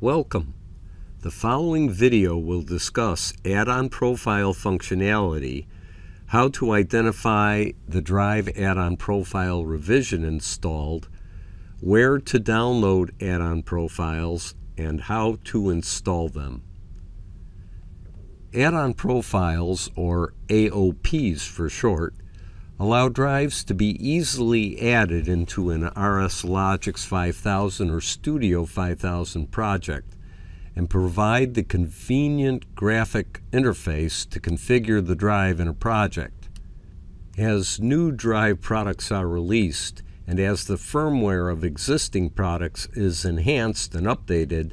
Welcome. The following video will discuss add-on profile functionality, how to identify the Drive add-on profile revision installed, where to download add-on profiles, and how to install them. Add-on profiles, or AOPs for short, allow drives to be easily added into an RS Logix 5000 or Studio 5000 project and provide the convenient graphic interface to configure the drive in a project. As new drive products are released, and as the firmware of existing products is enhanced and updated,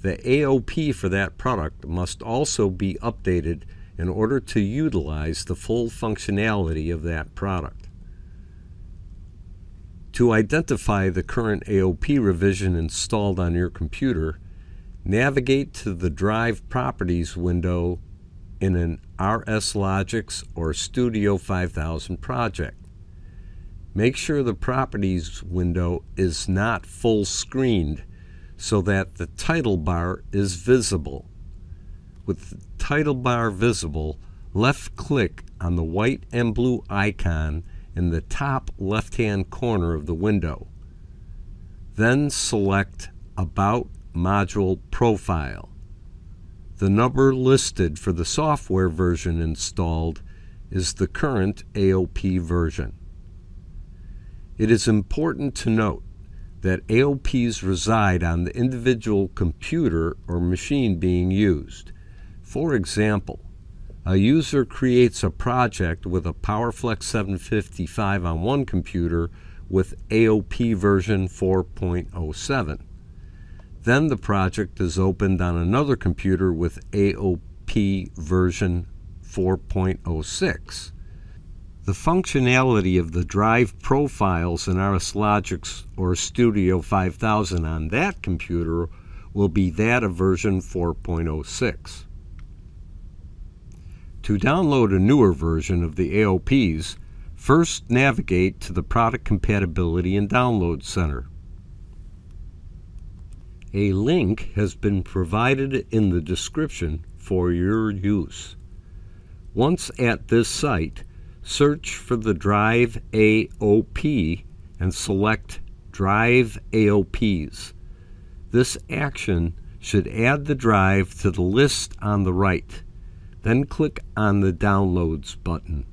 the AOP for that product must also be updated in order to utilize the full functionality of that product. To identify the current AOP revision installed on your computer, navigate to the Drive Properties window in an RS Logix or Studio 5000 project. Make sure the Properties window is not full screened so that the title bar is visible. With title bar visible, left click on the white and blue icon in the top left hand corner of the window. Then select About Module Profile. The number listed for the software version installed is the current AOP version. It is important to note that AOPs reside on the individual computer or machine being used. For example, a user creates a project with a PowerFlex 755 on one computer with AOP version 4.07. Then the project is opened on another computer with AOP version 4.06. The functionality of the drive profiles in RS or Studio 5000 on that computer will be that of version 4.06. To download a newer version of the AOPs, first navigate to the Product Compatibility and Download Center. A link has been provided in the description for your use. Once at this site, search for the Drive AOP and select Drive AOPs. This action should add the drive to the list on the right. Then click on the Downloads button.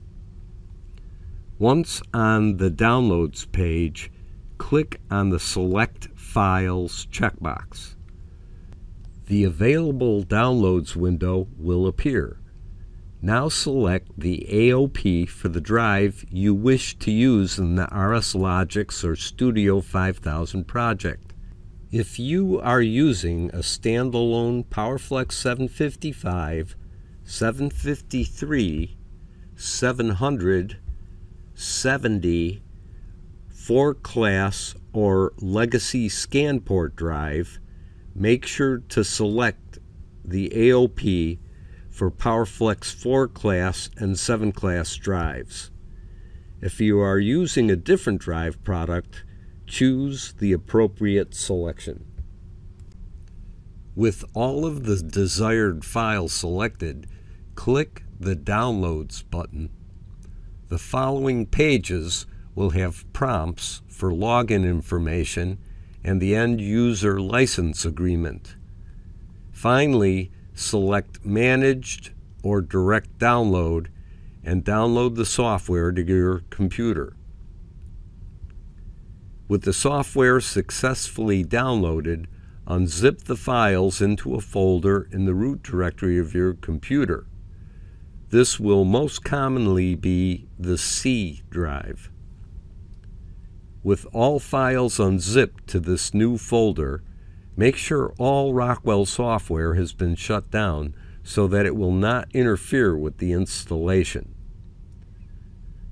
Once on the Downloads page, click on the Select Files checkbox. The available downloads window will appear. Now select the AOP for the drive you wish to use in the RS Logix or Studio 5000 project. If you are using a standalone PowerFlex 755, 753, 700, 70, 4 class or legacy ScanPort drive, make sure to select the AOP for PowerFlex 4 class and 7 class drives. If you are using a different drive product, choose the appropriate selection. With all of the desired files selected, click the Downloads button. The following pages will have prompts for login information and the end user license agreement. Finally, select Managed or Direct Download and download the software to your computer. With the software successfully downloaded, unzip the files into a folder in the root directory of your computer. This will most commonly be the C drive. With all files unzipped to this new folder, Make sure all Rockwell software has been shut down so that it will not interfere with the installation.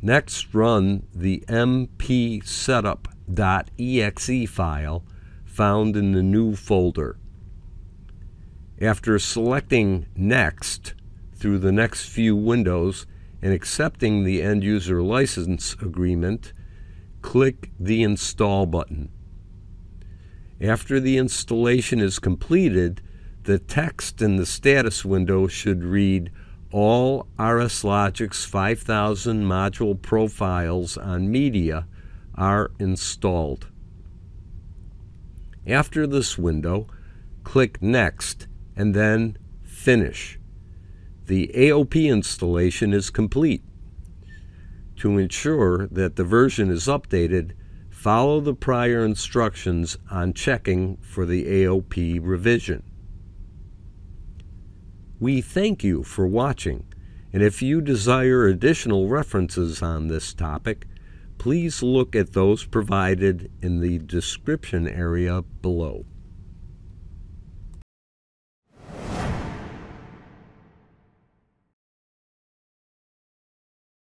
Next, run the mpsetup.exe file found in the new folder. After selecting Next through the next few windows and accepting the end user license agreement, click the Install button. After the installation is completed, the text in the status window should read all RS Logix 5000 module profiles on media are installed. After this window, click Next and then Finish. The AOP installation is complete. To ensure that the version is updated, follow the prior instructions on checking for the AOP revision. We thank you for watching, and if you desire additional references on this topic, please look at those provided in the description area below.